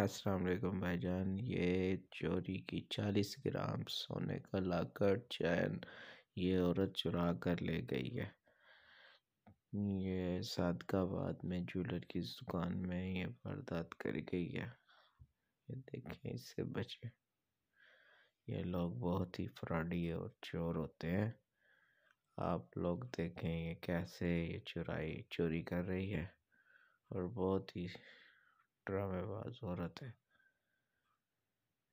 अस्सलाम वालेकुम भाईजान ये चोरी की चालीस ग्राम सोने का लाकर चैन, ये औरत चुरा कर ले गई है। ये सादकाबाद में ज्वेलर की दुकान में ये वारदात कर गई है। ये देखें इससे बचे ये लोग बहुत ही फ्रॉडी और चोर होते हैं। आप लोग देखें, ये कैसे ये चुराई, चोरी कर रही है और बहुत ही ड्रामेबाज औरत है।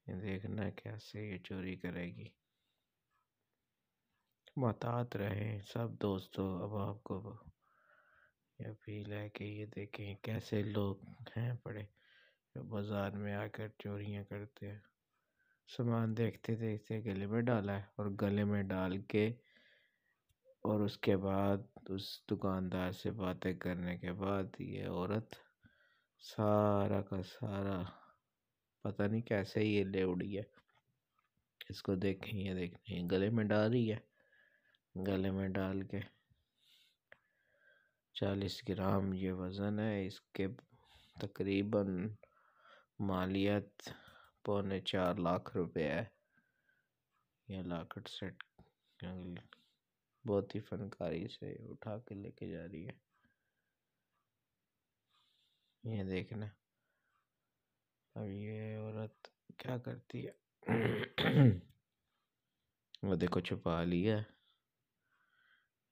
ये देखना कैसे ये चोरी करेगी। मतात रहे सब दोस्तों, अब आपको ये अपील है कि ये देखें कैसे लोग हैं पड़े जो बाज़ार में आकर चोरियाँ करते हैं। सामान देखते देखते गले में डाला है और गले में डाल के और उसके बाद उस दुकानदार से बातें करने के बाद ये औरत सारा का सारा, पता नहीं कैसे ये ले उड़ी है। इसको देखें, ये देखें, गले में डाल रही है? गले में डाल के। चालीस ग्राम ये वज़न है, इसके तकरीबन मालियत पौने चार लाख रुपए है। ये लाकट सेट, बहुत ही फनकारी से उठा के लेके जा रही है। ये देखना। अब ये औरत क्या करती है? वो देखो छुपा लिया।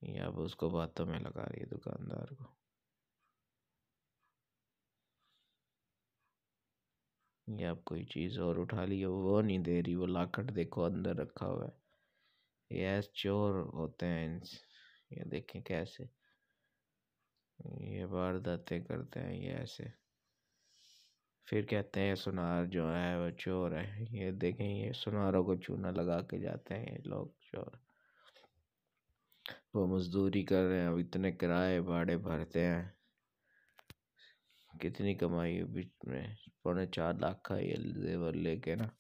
ये अब उसको बातों में लगा रही है दुकानदार को। ये अब कोई चीज़ और उठा ली वो नहीं दे रही, वो लाकट देखो अंदर रखा हुआ है। ये चोर होते हैं ये देखें कैसे। ये वारदातें करते हैं ये ऐसे। फिर कहते हैं सुनार जो है, वो चोर है। ये देखें, ये सुनारों को चूना लगा के जाते हैं ये लोग चोर। वो मजदूरी कर रहे हैं, अब इतने किराए भाड़े भरते हैं। कितनी कमाई है बीच में? पौने चार लाख का ये जेवर लेके ना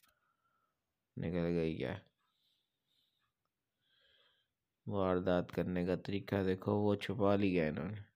निकल गई है वारदात करने का तरीका देखो, वो छुपा लिया इन्होंने।